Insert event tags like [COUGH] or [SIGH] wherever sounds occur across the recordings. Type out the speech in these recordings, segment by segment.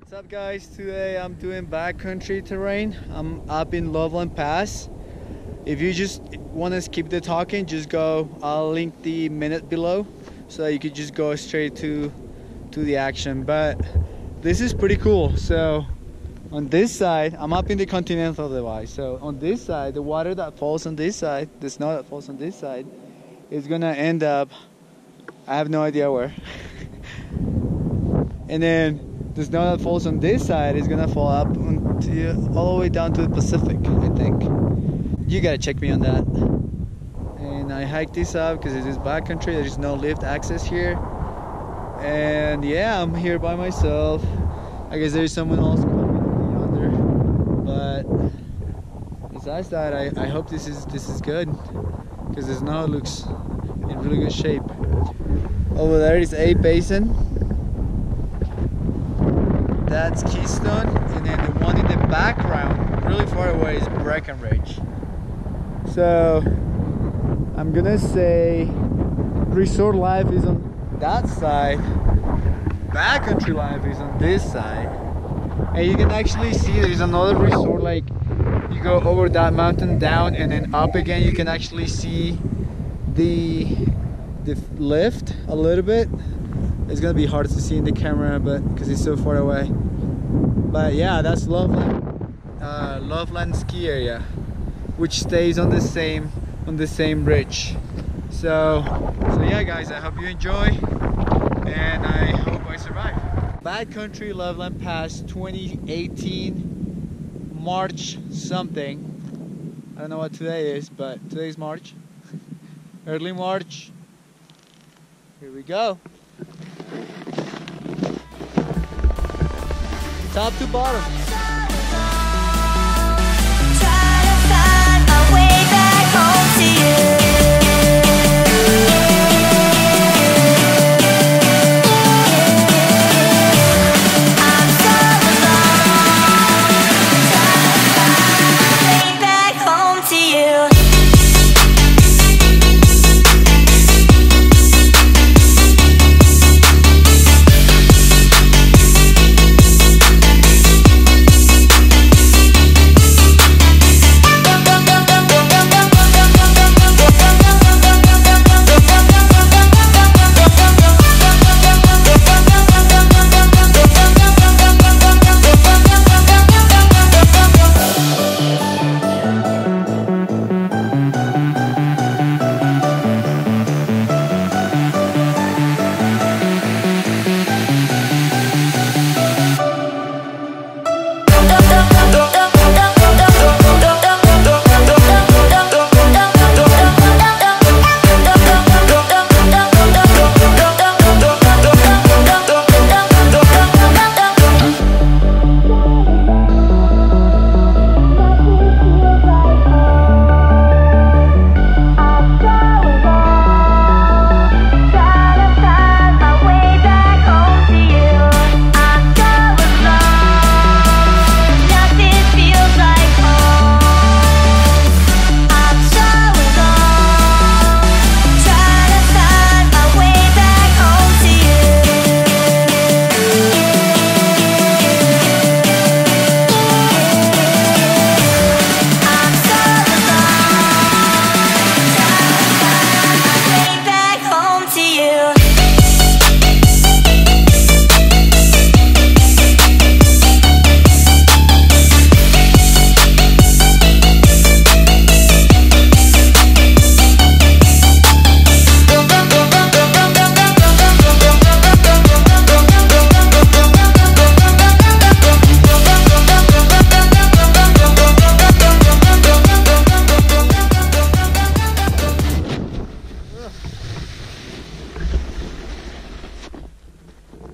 What's up guys? Today I'm doing backcountry terrain. I'm up in Loveland Pass. If you just want to skip the talking, just go, I'll link the minute below so that you could just go straight to to the action. But this is pretty cool. So on this side, I'm up in the Continental Divide. So on this side, the water that falls on this side, the snow that falls on this side, is gonna end up, I have no idea where. [LAUGHS] and then the snow that falls on this side is gonna fall up all the way down to the Pacific, I think. You gotta check me on that. And I hiked this up because it is backcountry, there's no lift access here. And yeah, I'm here by myself. I guess there's someone else coming yonder. But besides that, I, I hope this is this is good. Because the snow looks in really good shape. Over there is A Basin that's Keystone, and then the one in the background, really far away, is Breckenridge. So I'm gonna say resort life is on that side, backcountry life is on this side, and you can actually see there's another resort like you go over that mountain down and then up again you can actually see the the lift a little bit it's gonna be hard to see in the camera but because it's so far away. But yeah that's Loveland. Uh, Loveland ski area which stays on the same on the same ridge so so yeah guys I hope you enjoy and I hope I survive. Backcountry Loveland Pass 2018 March something. I don't know what today is but today's March. [LAUGHS] Early March. Here we go top to bottom.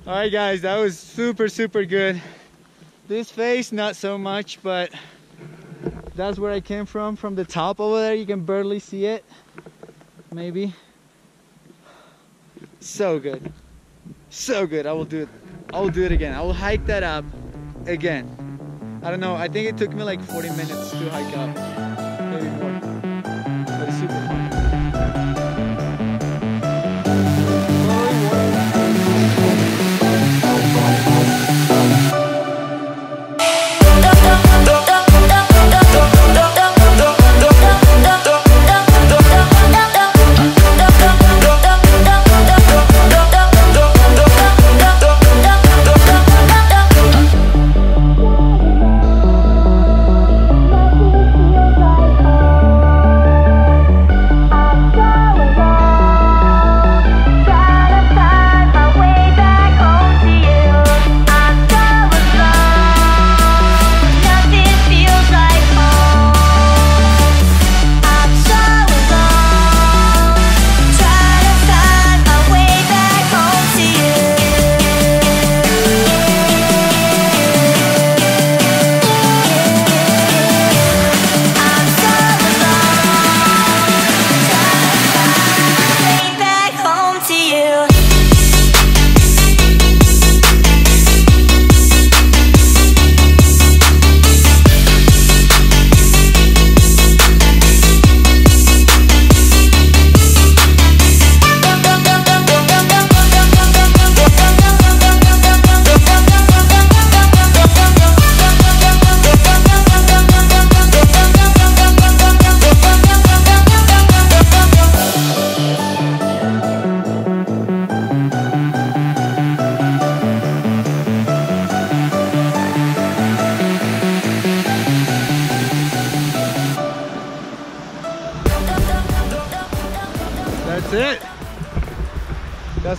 All right guys that was super super good. This face not so much but that's where I came from from the top over there. You can barely see it maybe. So good. So good. I will do it. I will do it again. I will hike that up again. I don't know. I think it took me like 40 minutes to hike up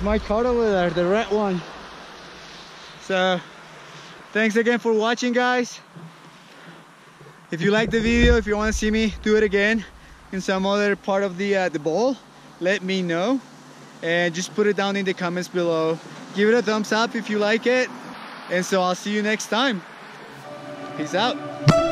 my car over there, the red one. So, thanks again for watching guys. If you like the video, if you want to see me do it again in some other part of the, uh, the bowl, let me know. And just put it down in the comments below. Give it a thumbs up if you like it. And so I'll see you next time. Peace out.